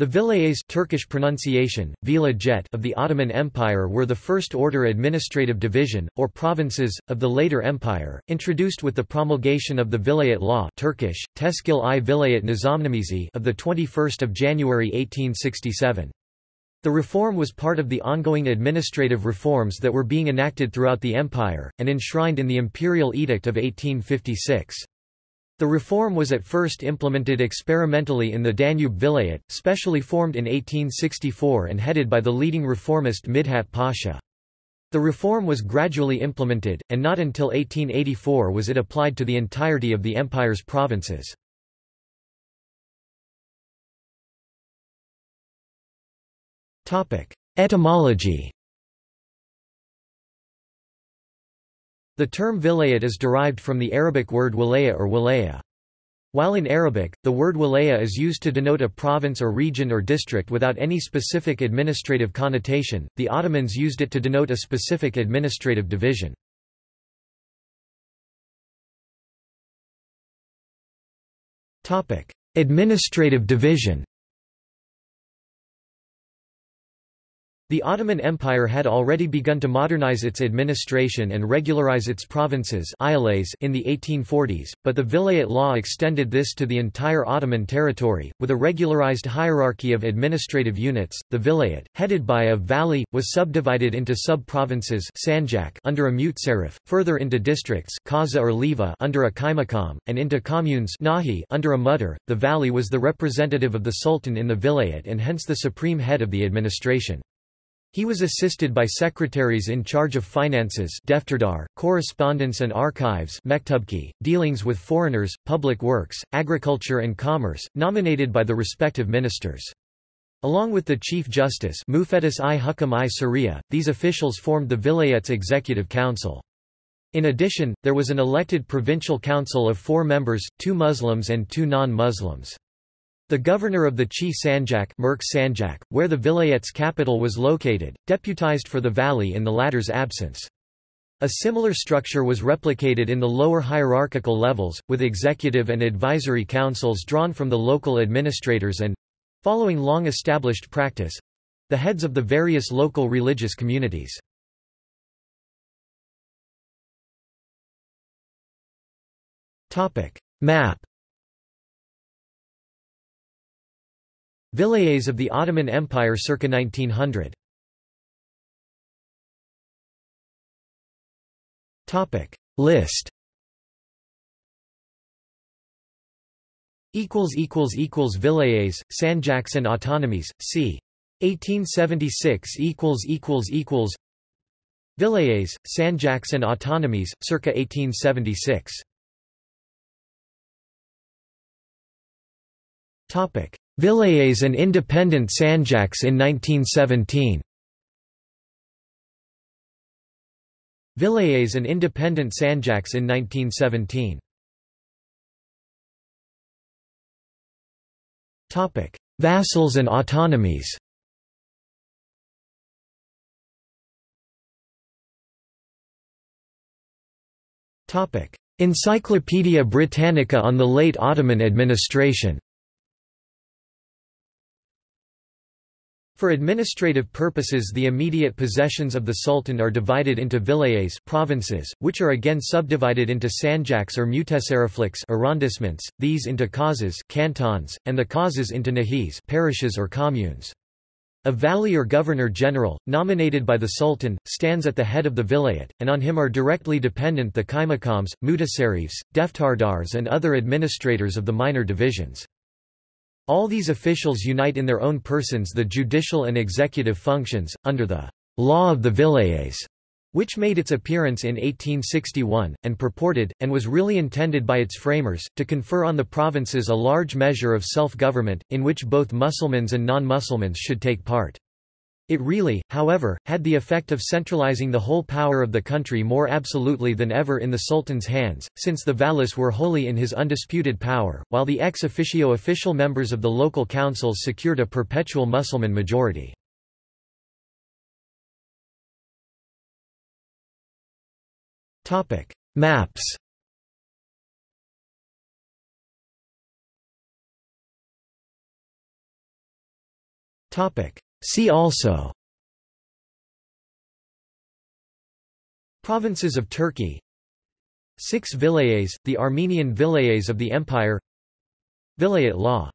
The vilayets Turkish pronunciation, Vila of the Ottoman Empire were the first-order administrative division, or provinces, of the later empire, introduced with the promulgation of the Vilayet law Turkish, Teskil i Vilayet Nizamnamesi of 21 January 1867. The reform was part of the ongoing administrative reforms that were being enacted throughout the empire, and enshrined in the Imperial Edict of 1856. The reform was at first implemented experimentally in the Danube Vilayet, specially formed in 1864 and headed by the leading reformist Midhat Pasha. The reform was gradually implemented, and not until 1884 was it applied to the entirety of the empire's provinces. Etymology The term vilayet is derived from the Arabic word wilaya or wilaya. While in Arabic, the word wilaya is used to denote a province or region or district without any specific administrative connotation, the Ottomans used it to denote a specific administrative division. administrative division The Ottoman Empire had already begun to modernize its administration and regularize its provinces in the 1840s, but the Vilayet law extended this to the entire Ottoman territory, with a regularized hierarchy of administrative units. The Vilayet, headed by a vali, was subdivided into sub-provinces under a mutasarrif, further into districts kaza or leva under a kaimakam, and into communes nahi under a mudar. The vali was the representative of the sultan in the Vilayet and hence the supreme head of the administration. He was assisted by secretaries in charge of finances Defterdar, correspondence and archives dealings with foreigners, public works, agriculture and commerce, nominated by the respective ministers. Along with the Chief Justice Mufettis i Hukam i Sharia, these officials formed the Vilayet's Executive Council. In addition, there was an elected provincial council of four members, two Muslims and two non-Muslims. The governor of the Chi Sanjak, Merk Sanjak where the vilayet's capital was located, deputized for the vali in the latter's absence. A similar structure was replicated in the lower hierarchical levels, with executive and advisory councils drawn from the local administrators and—following long-established practice—the heads of the various local religious communities. Map Vilayets of the Ottoman Empire circa 1900 Topic. List. Equals equals equals Vilayets, Sanjaks and autonomies, c. 1876 equals equals equals Vilayets, Sanjaks and autonomies, circa 1876 Vilayets and independent Sanjaks in 1917 Vilayets and independent Sanjaks in 1917 Topic: Vassals and autonomies. Topic: Encyclopædia Britannica on the late Ottoman administration For administrative purposes the immediate possessions of the Sultan are divided into vilayets provinces, which are again subdivided into sanjaks or mutasarrifliks arrondissements, these into kazas cantons, and the kazas into nahis parishes or communes. A vali or governor-general, nominated by the Sultan, stands at the head of the vilayet, and on him are directly dependent the kaimakams, mutasarrifs, defterdars and other administrators of the minor divisions. All these officials unite in their own persons the judicial and executive functions, under the «law of the vilayets», which made its appearance in 1861, and purported, and was really intended by its framers, to confer on the provinces a large measure of self-government, in which both Mussulmans and non-Mussulmans should take part. It really, however, had the effect of centralizing the whole power of the country more absolutely than ever in the Sultan's hands, since the Valis were wholly in his undisputed power, while the ex officio official members of the local councils secured a perpetual Mussulman majority. Maps See also Provinces of Turkey Six vilayets, the Armenian vilayets of the empire Vilayet law